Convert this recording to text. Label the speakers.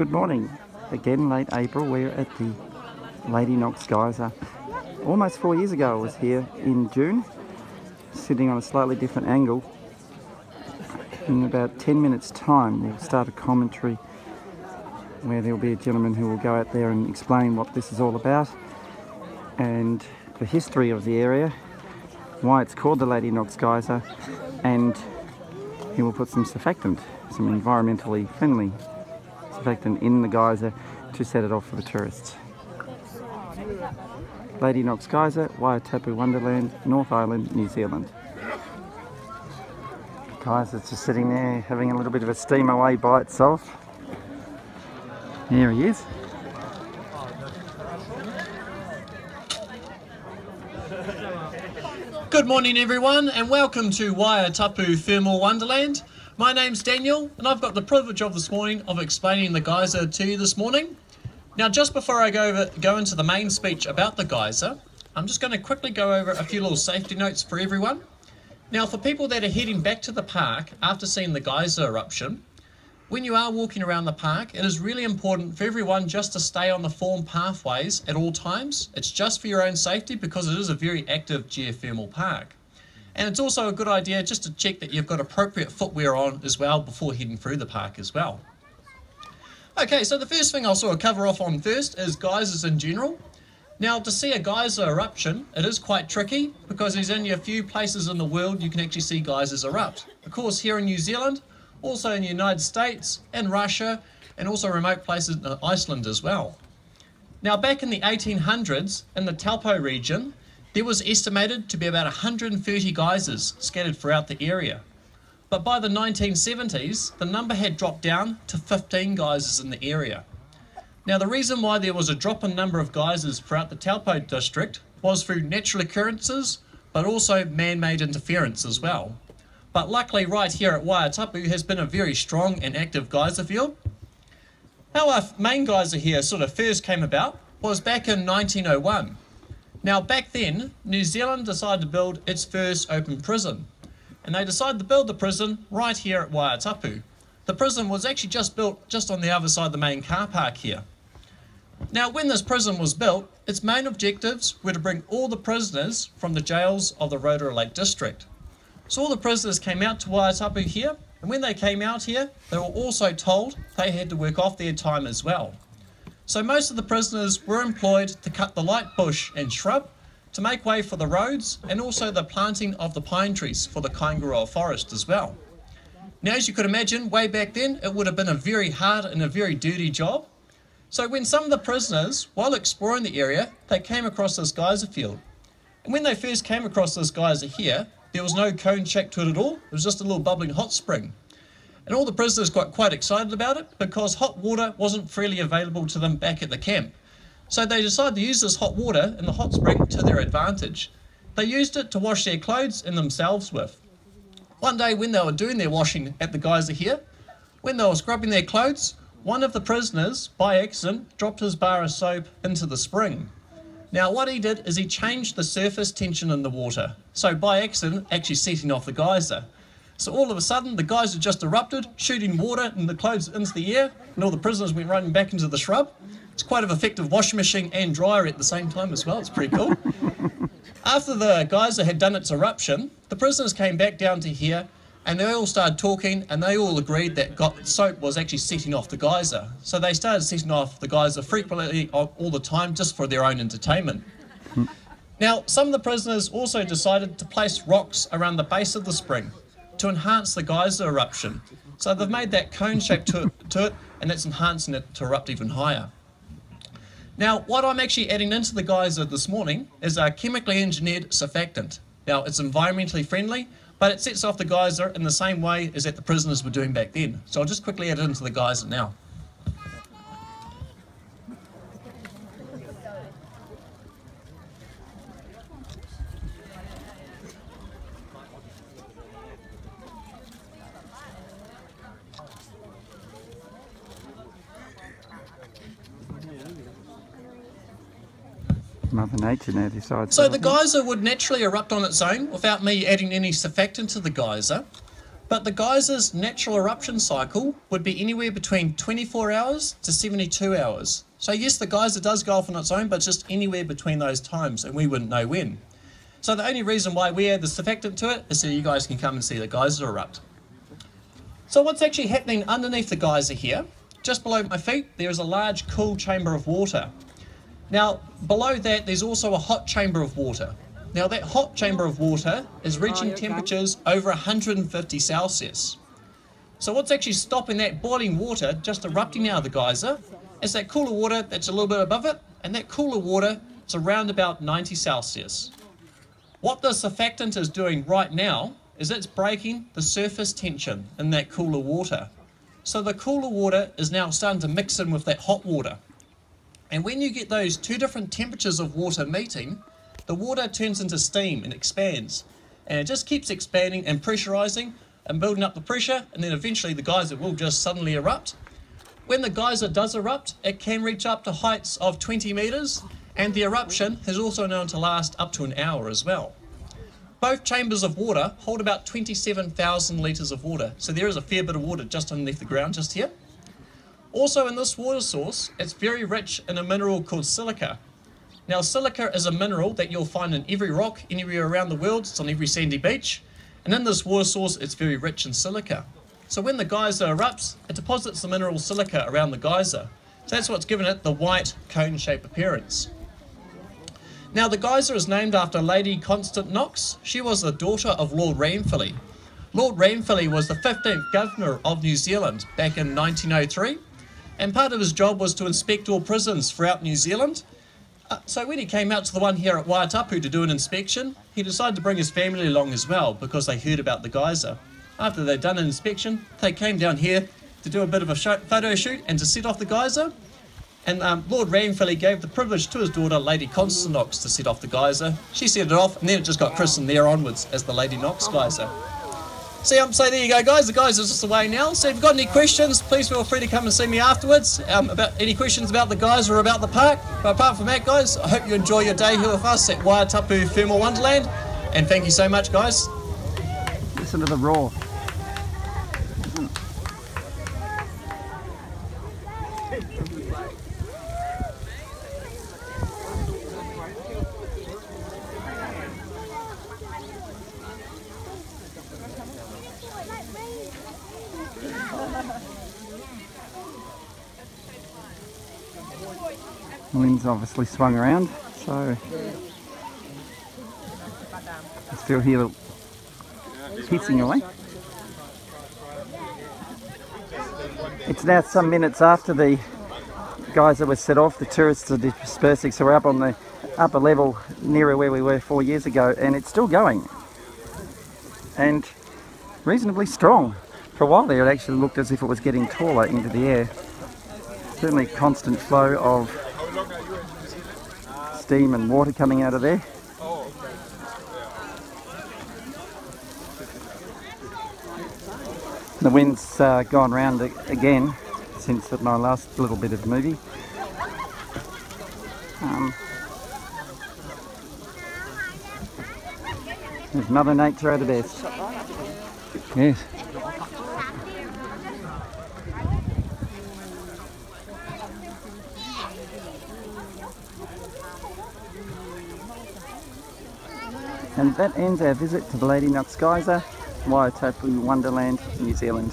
Speaker 1: Good morning. Again, late April, we're at the Lady Knox Geyser. Almost four years ago, I was here in June, sitting on a slightly different angle. In about 10 minutes' time, we'll start a commentary where there'll be a gentleman who will go out there and explain what this is all about and the history of the area, why it's called the Lady Knox Geyser, and he will put some surfactant, some environmentally friendly surfactant in the geyser to set it off for the tourists. Lady Knox Geyser, Wai-O-Tapu Wonderland, North Island, New Zealand. Geyser's just sitting there having a little bit of a steam away by itself. Here he is.
Speaker 2: Good morning everyone and welcome to Wai-O-Tapu Thermal Wonderland. My name's Daniel and I've got the privilege of this morning of explaining the geyser to you this morning. Now just before I go, over, go into the main speech about the geyser, I'm just going to quickly go over a few little safety notes for everyone. Now for people that are heading back to the park after seeing the geyser eruption, when you are walking around the park, it is really important for everyone just to stay on the formed pathways at all times. It's just for your own safety because it is a very active geothermal park. And it's also a good idea just to check that you've got appropriate footwear on as well before heading through the park as well. Okay, so the first thing I'll sort of cover off on first is geysers in general. Now, to see a geyser eruption, it is quite tricky because there's only a few places in the world you can actually see geysers erupt. Of course, here in New Zealand, also in the United States and Russia, and also remote places in Iceland as well. Now, back in the 1800s, in the Taupo region, there was estimated to be about 130 geysers scattered throughout the area. But by the 1970s, the number had dropped down to 15 geysers in the area. Now, the reason why there was a drop in number of geysers throughout the Taupo district was through natural occurrences, but also man-made interference as well. But luckily right here at Wai-O-Tapu has been a very strong and active geyser field. How our main geyser here sort of first came about was back in 1901. Now back then, New Zealand decided to build its first open prison. And they decided to build the prison right here at Wai-O-Tapu. The prison was actually just built just on the other side of the main car park here. Now when this prison was built, its main objectives were to bring all the prisoners from the jails of the Rotorua Lake District. So all the prisoners came out to Wai-O-Tapu here, and when they came out here, they were also told they had to work off their time as well. So most of the prisoners were employed to cut the light bush and shrub to make way for the roads and also the planting of the pine trees for the Kaingaroa forest as well. Now as you could imagine, way back then it would have been a very hard and a very dirty job. So when some of the prisoners, while exploring the area, they came across this geyser field. And when they first came across this geyser here, there was no cone shape to it at all. It was just a little bubbling hot spring. And all the prisoners got quite excited about it because hot water wasn't freely available to them back at the camp. So they decided to use this hot water in the hot spring to their advantage. They used it to wash their clothes and themselves with. One day when they were doing their washing at the geyser here, when they were scrubbing their clothes, one of the prisoners, by accident, dropped his bar of soap into the spring. Now what he did is he changed the surface tension in the water. So by accident, actually setting off the geyser. So all of a sudden, the geyser just erupted, shooting water and the clothes into the air, and all the prisoners went running back into the shrub. It's quite an effective washing machine and dryer at the same time as well. It's pretty cool. After the geyser had done its eruption, the prisoners came back down to here and they all started talking and they all agreed that soap was actually setting off the geyser. So they started setting off the geyser frequently uh, all the time just for their own entertainment. Hmm. Now, some of the prisoners also decided to place rocks around the base of the spring to enhance the geyser eruption. So they've made that cone shape to, to it and that's enhancing it to erupt even higher. Now, what I'm actually adding into the geyser this morning is a chemically engineered surfactant. Now, it's environmentally friendly, but it sets off the geyser in the same way as that the prisoners were doing back then. So I'll just quickly add it into the geyser now.
Speaker 1: Mother Nature now decides.
Speaker 2: So the geyser would naturally erupt on its own without me adding any surfactant to the geyser. But the geyser's natural eruption cycle would be anywhere between 24 hours to 72 hours. So yes, the geyser does go off on its own, but just anywhere between those times, and we wouldn't know when. So the only reason why we add the surfactant to it is so you guys can come and see the geyser erupt. So what's actually happening underneath the geyser here, just below my feet, there is a large cool chamber of water. Now, below that, there's also a hot chamber of water. Now, that hot chamber of water is oh, reaching temperatures over 150 Celsius. So what's actually stopping that boiling water just erupting out of the geyser is that cooler water that's a little bit above it, and that cooler water is around about 90 Celsius. What the surfactant is doing right now is it's breaking the surface tension in that cooler water. So the cooler water is now starting to mix in with that hot water. And when you get those two different temperatures of water meeting, the water turns into steam and expands. And it just keeps expanding and pressurizing and building up the pressure, and then eventually the geyser will just suddenly erupt. When the geyser does erupt, it can reach up to heights of 20 meters, and the eruption is also known to last up to an hour as well. Both chambers of water hold about 27,000 litres of water, so there is a fair bit of water just underneath the ground just here. Also in this water source, it's very rich in a mineral called silica. Now silica is a mineral that you'll find in every rock anywhere around the world, it's on every sandy beach, and in this water source it's very rich in silica. So when the geyser erupts, it deposits the mineral silica around the geyser. So that's what's given it the white cone-shaped appearance. Now, the geyser is named after Lady Constance Knox. She was the daughter of Lord Ranfurly. Lord Ranfurly was the 15th Governor of New Zealand back in 1903, and part of his job was to inspect all prisons throughout New Zealand. Uh, so when he came out to the one here at Wai-O-Tapu to do an inspection, he decided to bring his family along as well because they heard about the geyser. After they'd done an inspection, they came down here to do a bit of a photo shoot and to set off the geyser. And um, Lord Ranfurly gave the privilege to his daughter, Lady Constance Knox, to set off the geyser. She set it off, and then it just got christened there onwards as the Lady Knox geyser. So, um, so there you go, guys. The guys are just away now. So if you've got any questions, please feel free to come and see me afterwards. Um, about any questions about the guys or about the park. But apart from that, guys, I hope you enjoy your day here with us at Wai-O-Tapu Thermal Wonderland. And thank you so much, guys.
Speaker 1: Listen to the roar. The wind's obviously swung around, so I still hear the hissing away. It's now some minutes after the guys that were set off, the tourists are dispersing, so we're up on the upper level nearer where we were four years ago, and it's still going. And reasonably strong. For a while there, it actually looked as if it was getting taller into the air. Certainly constant flow of steam and water coming out of there. The wind's uh, gone round again since my last little bit of movie. Um, there's Mother Nature at her. Yes. And that ends our visit to the Lady Knox Geyser, Wai-O-Tapu Wonderland, New Zealand.